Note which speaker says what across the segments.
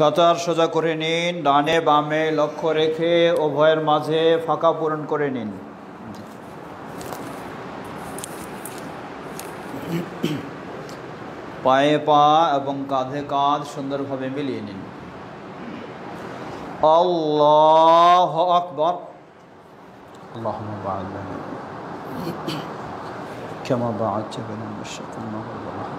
Speaker 1: কাতার সোজা করে নিন ডানে বামে লক্ষ্য রেখে উভয়ের মাঝে ফাঁকা পূরণ করে নিন পায়ে পা এবং কাঁধে কাঁধ সুন্দরভাবে মিলিয়ে নিন আল্লাহ আকবর اللهم بعد لنا كما بعدت بين المشرق والمغرب ونحن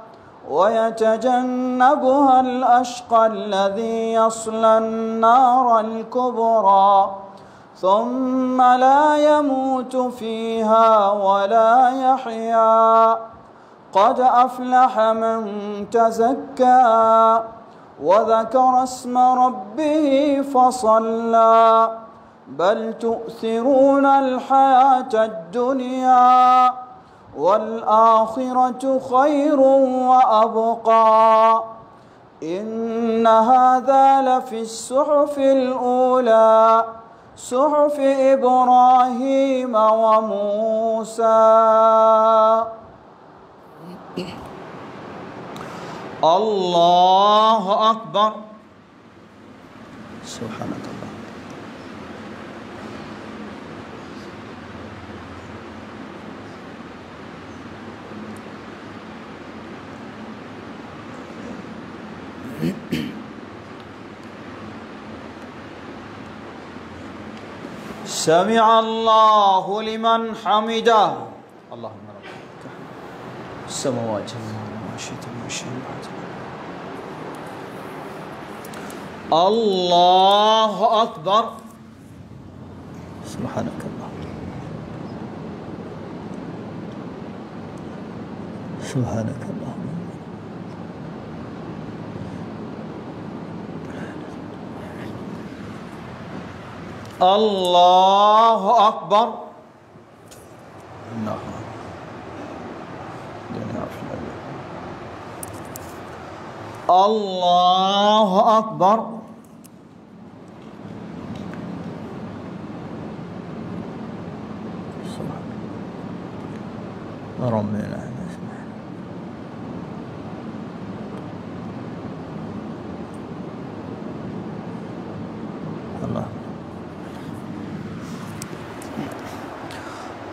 Speaker 1: ويتجنبها الأشقى الذي يصلى النار الكبرى ثم لا يموت فيها ولا يحيا. قد أفلح من تزكى وذكر اسم ربه فصلى. بل تؤثرون الحياة الدنيا. والآخرة خير وأبقى. إن هذا لفي الصحف الأولى صحف إبراهيم وموسى. الله أكبر. سبحانك الله. سمع الله لمن حمده. اللهم ربك السماوات ما شئت بعد الله أكبر. سبحانك الله سبحانك الله الله أكبر. الله في الله. أكبر. ربنا الله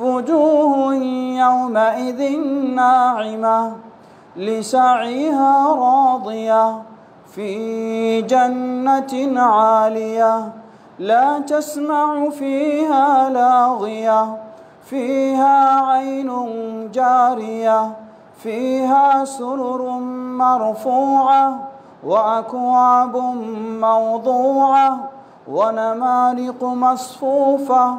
Speaker 1: وجوه يومئذ ناعمة لسعيها راضية في جنة عالية لا تسمع فيها لاغية فيها عين جارية فيها سرر مرفوعة وأكواب موضوعة ونمارق مصفوفة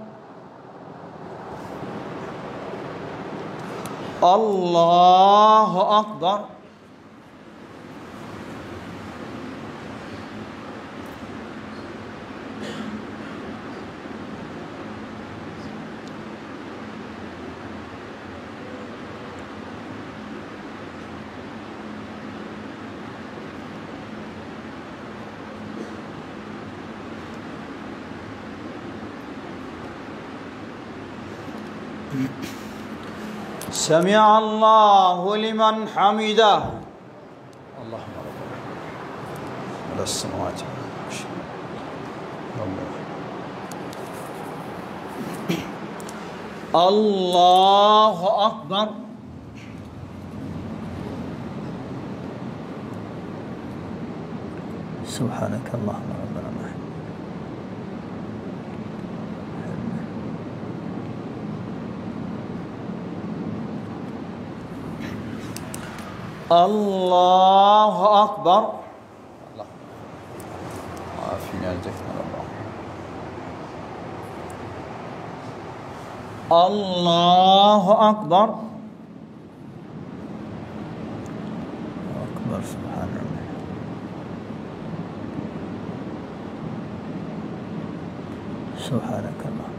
Speaker 1: الله أكبر. سمع الله لمن حمده. اللهم ربنا على السماوات الله أكبر. سبحانك اللهم ربنا ما الله أكبر. الله الله أكبر. أكبر سبحان الله. سبحانك اللهم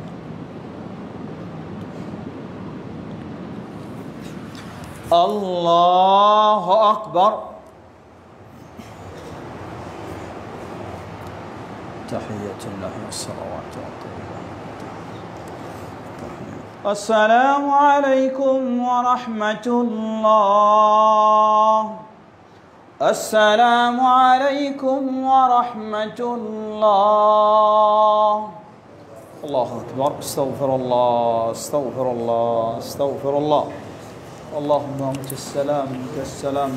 Speaker 1: الله أكبر. تحية الله والصلوات السلام عليكم ورحمة الله. السلام عليكم ورحمة الله. الله أكبر. استغفر الله استغفر الله استغفر الله. اللهم انت السلام انت السلام